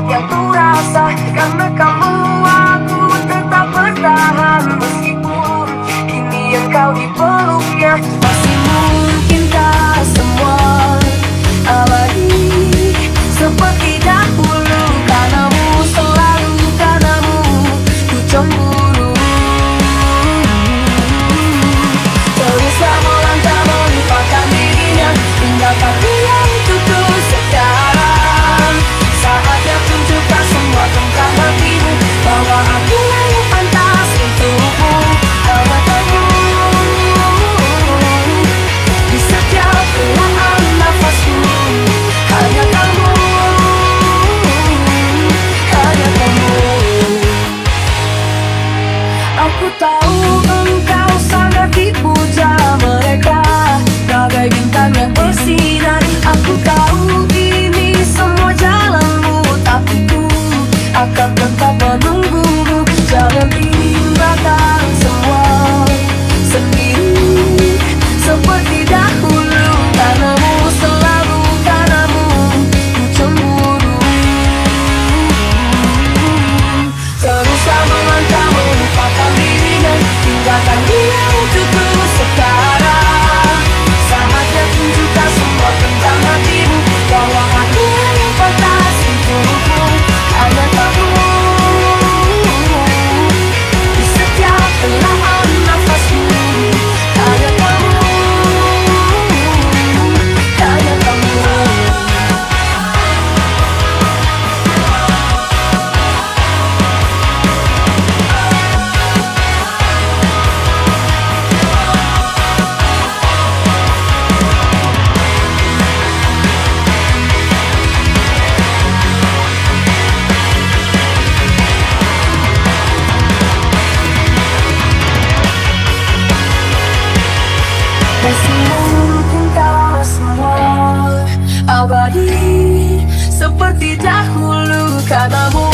saat yang kurasa Karena kamu aku tetap bertahan. Meskipun kini engkau di peluknya volta abadi Seperti dahulu katamu.